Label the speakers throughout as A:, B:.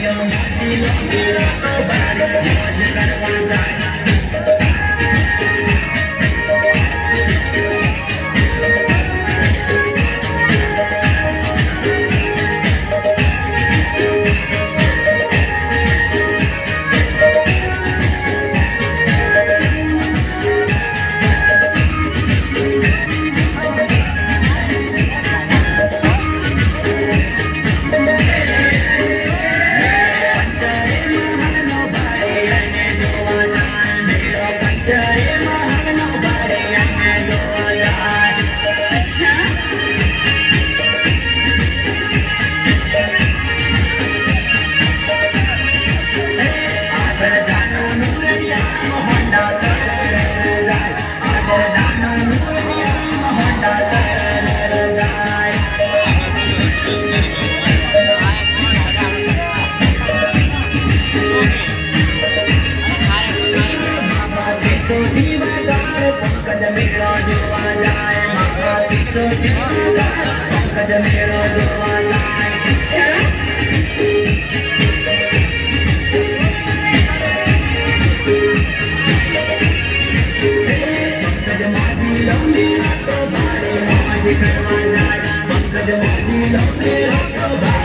A: you know, you know, you know. मेरो दुआला है माँ तो दुआला पंकज मेरो दुआला पंकज माझी लंबी हाथों भारी माझी करवाला पंकज माझी लंबी हाथों भारी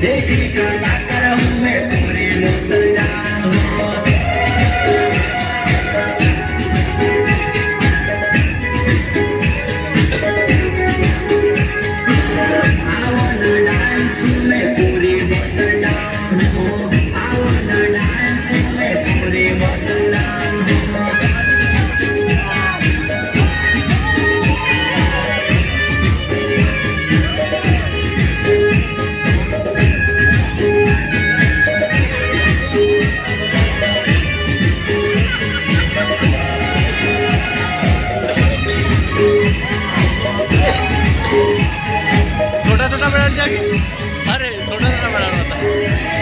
A: देशी का
B: बड़ा जाके। अरे छोटा छोटा बड़ा होता है।